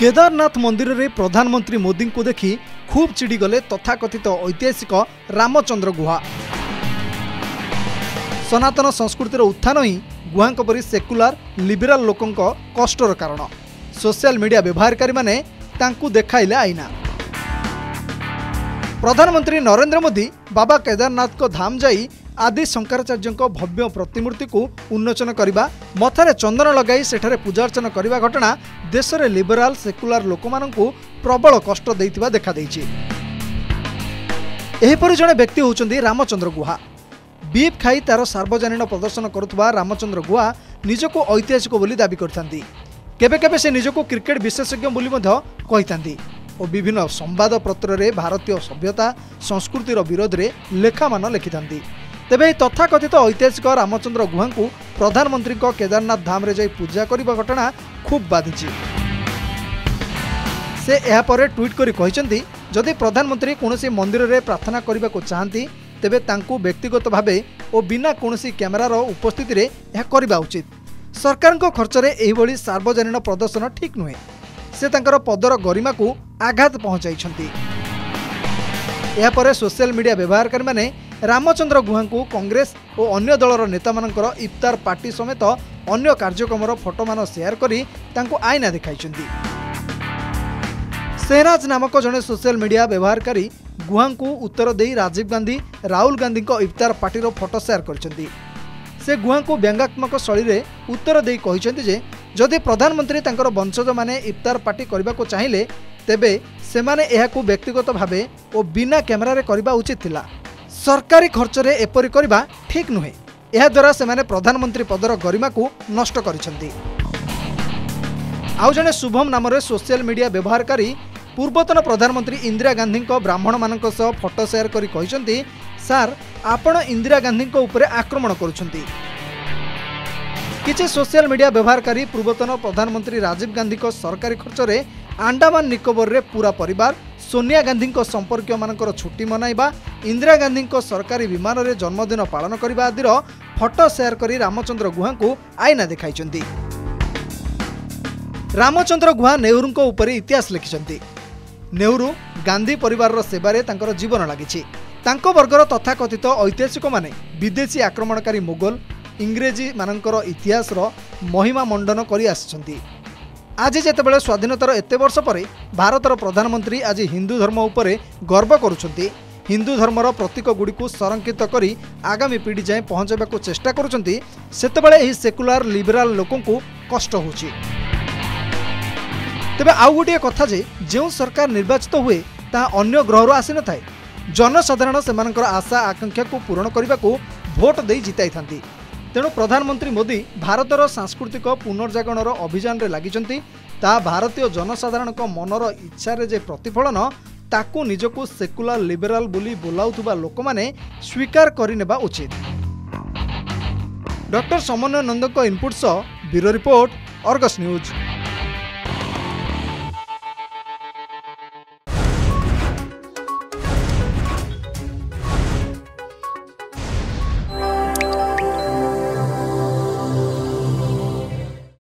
କେଦାରନାଥ ମନ୍ଦିରରେ ପ୍ରଧାନମନ୍ତ୍ରୀ ମୋଦିଙ୍କୁ ଦେଖି ଖୁବ୍ ଚିଡ଼ିଗଲେ ତଥାକଥିତ ଐତିହାସିକ ରାମଚନ୍ଦ୍ର ଗୁହା ସନାତନ ସଂସ୍କୃତିର ଉତ୍ଥାନ ହିଁ ଗୁହାଙ୍କ ପରି ସେକୁଲାର ଲିବେରାଲ ଲୋକଙ୍କ କଷ୍ଟର କାରଣ ସୋସିଆଲ ମିଡିଆ ବ୍ୟବହାରକାରୀମାନେ ତାଙ୍କୁ ଦେଖାଇଲେ ଆଇନା ପ୍ରଧାନମନ୍ତ୍ରୀ ନରେନ୍ଦ୍ର ମୋଦି ବାବା କେଦାରନାଥଙ୍କ ଧାମ ଯାଇ ଆଦି ଶଙ୍କରାଚାର୍ଯ୍ୟଙ୍କ ଭବ୍ୟ ପ୍ରତିମୂର୍ତ୍ତିକୁ ଉନ୍ମୋଚନ କରିବା ମଥାରେ ଚନ୍ଦନ ଲଗାଇ ସେଠାରେ ପୂଜାର୍ଚ୍ଚନା କରିବା ଘଟଣା ଦେଶରେ ଲିବେରାଲ ସେକୁଲାର ଲୋକମାନଙ୍କୁ ପ୍ରବଳ କଷ୍ଟ ଦେଇଥିବା ଦେଖାଦେଇଛି ଏହିପରି ଜଣେ ବ୍ୟକ୍ତି ହେଉଛନ୍ତି ରାମଚନ୍ଦ୍ର ଗୁହା ବିପ୍ ଖାଇ ତାର ସାର୍ବଜନୀନ ପ୍ରଦର୍ଶନ କରୁଥିବା ରାମଚନ୍ଦ୍ର ଗୁହା ନିଜକୁ ଐତିହାସିକ ବୋଲି ଦାବି କରିଥାନ୍ତି କେବେ କେବେ ସେ ନିଜକୁ କ୍ରିକେଟ ବିଶେଷଜ୍ଞ ବୋଲି ମଧ୍ୟ କହିଥାନ୍ତି ଓ ବିଭିନ୍ନ ସମ୍ବାଦପତ୍ରରେ ଭାରତୀୟ ସଭ୍ୟତା ସଂସ୍କୃତିର ବିରୋଧରେ ଲେଖାମାନ ଲେଖିଥାନ୍ତି ତେବେ ଏହି ତଥାକଥିତ ଐତିହାସିକ ରାମଚନ୍ଦ୍ର ଗୁହାଙ୍କୁ ପ୍ରଧାନମନ୍ତ୍ରୀଙ୍କ କେଦାରନାଥ ଧାମରେ ଯାଇ ପୂଜା କରିବା ଘଟଣା ଖୁବ୍ ବାଧିଛି। ସେ ଏହାପରେ ଟ୍ୱିଟ୍ କରି କହିଛନ୍ତି ଯଦି ପ୍ରଧାନମନ୍ତ୍ରୀ କୌଣସି ମନ୍ଦିରରେ ପ୍ରାର୍ଥନା କରିବାକୁ ଚାହାନ୍ତି ତେବେ ତାଙ୍କୁ ବ୍ୟକ୍ତିଗତ ଭାବେ ଓ ବିନା କୌଣସି କ୍ୟାମେରାର ଉପସ୍ଥିତିରେ ଏହା କରିବା ଉଚିତ। ସରକାରଙ୍କ ଖର୍ଚ୍ଚରେ ଏହିଭଳି ସାର୍ବଜନୀନ ପ୍ରଦର୍ଶନ ଠିକ୍ ନୁହେଁ। ସେ ତାଙ୍କର ପଦର ଗରିମାକୁ ଆଘାତ ପହଞ୍ଚାଇଛନ୍ତି। ଏହାପରେ ସୋସିଆଲ ମିଡିଆ ବ୍ୟବହାରକାରୀମାନେ ରାମଚନ୍ଦ୍ର ଗୁହାଙ୍କୁ କଂଗ୍ରେସ ଓ ଅନ୍ୟ ଦଳର ନେତାମାନଙ୍କର ଇଫ୍ତାର ପାର୍ଟି ସମେତ ଅନ୍ୟ କାର୍ଯ୍ୟକ୍ରମର ଫଟୋମାନ ସେୟାର କରି ତାଙ୍କୁ ଆଇନା ଦେଖାଇଛନ୍ତି ସେହରାଜ ନାମକ ଜଣେ ସୋସିଆଲ ମିଡିଆ ବ୍ୟବହାରକାରୀ ଗୁହାଙ୍କୁ ଉତ୍ତର ଦେଇ ରାଜୀବ ଗାନ୍ଧୀ ରାହୁଲ ଗାନ୍ଧୀଙ୍କ ଇଫ୍ତାର ପାର୍ଟିର ଫଟୋ ସେୟାର କରିଛନ୍ତି। ସେ ଗୁହାଙ୍କୁ ବ୍ୟଙ୍ଗାତ୍ମକ ଶୈଳୀରେ ଉତ୍ତର ଦେଇ କହିଛନ୍ତି ଯେ ଯଦି ପ୍ରଧାନମନ୍ତ୍ରୀ ତାଙ୍କର ବଂଶଜମାନେ ଇଫ୍ତାର ପାର୍ଟି କରିବାକୁ ଚାହିଁଲେ ତେବେ ସେମାନେ ଏହାକୁ ବ୍ୟକ୍ତିଗତ ଭାବେ ଓ ବିନା କ୍ୟାମେରାରେ କରିବା ଉଚିତ ଥିଲା। ସରକାରୀ ଖର୍ଚ୍ଚରେ ଏପରି କରିବା ଠିକ୍ ନୁହେଁ। ଏହାଦ୍ୱାରା ସେମାନେ ପ୍ରଧାନମନ୍ତ୍ରୀ ପଦର ଗରିମାକୁ ନଷ୍ଟ କରିଛନ୍ତି। ଆଉ ଜଣେ ଶୁଭମ ନାମରେ ସୋସିଆଲ ମିଡିଆ ବ୍ୟବହାରକାରୀ ପୂର୍ବତନ ପ୍ରଧାନମନ୍ତ୍ରୀ ଇନ୍ଦିରା ଗାନ୍ଧୀଙ୍କ ବ୍ରାହ୍ମଣମାନଙ୍କ ସହ ଫଟୋ ସେୟାର କରି କହିଛନ୍ତି ସାର୍ ଆପଣ ଇନ୍ଦିରା ଗାନ୍ଧୀଙ୍କ ଉପରେ ଆକ୍ରମଣ କରୁଛନ୍ତି। କିଛି ସୋସିଆଲ ମିଡିଆ ବ୍ୟବହାରକାରୀ ପୂର୍ବତନ ପ୍ରଧାନମନ୍ତ୍ରୀ ରାଜୀବ ଗାନ୍ଧୀଙ୍କ ସରକାରୀ ଖର୍ଚ୍ଚରେ ଆଣ୍ଡାମାନ ନିକୋବରରେ ପୁରା ପରିବାର ସୋନିଆ ଗାନ୍ଧୀଙ୍କ ସମ୍ପର୍କୀୟମାନଙ୍କର ଛୁଟି ମନାଇବା ଇନ୍ଦିରା ଗାନ୍ଧୀଙ୍କ ସରକାରୀ ବିମାନରେ ଜନ୍ମଦିନ ପାଳନ କରିବା ଆଦିର ଫଟୋ ସେୟାର କରି ରାମଚନ୍ଦ୍ର ଗୁହାଙ୍କୁ ଆଇନା ଦେଖାଇଛନ୍ତି। ରାମଚନ୍ଦ୍ର ଗୁହା ନେହେରୁଙ୍କ ଉପରେ ଇତିହାସ ଲେଖିଛନ୍ତି। ନେହେରୁ ଗାନ୍ଧୀ ପରିବାରର ସେବାରେ ତାଙ୍କର ଜୀବନ ଲାଗିଛି। ତାଙ୍କ ବର୍ଗର ତଥାକଥିତ ଐତିହାସିକମାନେ ବିଦେଶୀ ଆକ୍ରମଣକାରୀ ମୋଗଲ ଇଂରେଜୀମାନଙ୍କର ଇତିହାସର ମହିମା ମଣ୍ଡନ କରି ଆସିଛନ୍ତି। ଆଜି ଯେତେବେଳେ ସ୍ୱାଧୀନତାର ଏତେ ବର୍ଷ ପରେ ଭାରତର ପ୍ରଧାନମନ୍ତ୍ରୀ ଆଜି ହିନ୍ଦୁ ଧର୍ମ ଉପରେ ଗର୍ବ କରୁଛନ୍ତି ହିନ୍ଦୁ ଧର୍ମର ପ୍ରତୀକଗୁଡ଼ିକୁ ସଂରକ୍ଷିତ କରି ଆଗାମୀ ପିଢ଼ି ଯାଏଁ ପହଞ୍ଚାଇବାକୁ ଚେଷ୍ଟା କରୁଛନ୍ତି ସେତେବେଳେ ଏହି ସେକୁଲାର ଲିବେରାଲ ଲୋକଙ୍କୁ କଷ୍ଟ ହେଉଛି। ତେବେ ଆଉ ଗୋଟିଏ କଥା ଯେ ଯେଉଁ ସରକାର ନିର୍ବାଚିତ ହୁଏ ତାହା ଅନ୍ୟ ଗ୍ରହରୁ ଆସିନଥାଏ ଜନସାଧାରଣ ସେମାନଙ୍କର ଆଶା ଆକାଂକ୍ଷାକୁ ପୂରଣ କରିବାକୁ ଭୋଟ ଦେଇ ଜିତାଇଥାନ୍ତି। ତେଣୁ ପ୍ରଧାନମନ୍ତ୍ରୀ ମୋଦି ଭାରତର ସାଂସ୍କୃତିକ ପୁନର୍ଜାଗରଣର ଅଭିଯାନରେ ଲାଗିଛନ୍ତି। ତାହା ଭାରତୀୟ ଜନସାଧାରଣଙ୍କ ମନର ଇଚ୍ଛାରେ ଯେ ପ୍ରତିଫଳନ ତାକୁ ନିଜକୁ ସେକୁଲାର ଲିବେରାଲ ବୋଲି ବୋଲାଉଥିବା ଲୋକମାନେ ସ୍ୱୀକାର କରିନେବା ଉଚିତ। ଡକ୍ଟର ସମନ୍ୱୟ ନନ୍ଦଙ୍କ ଇନପୁଟ୍ ସହ ବ୍ୟୁରୋ ରିପୋର୍ଟ ଅର୍ଗସ୍ ନ୍ୟୁଜ୍।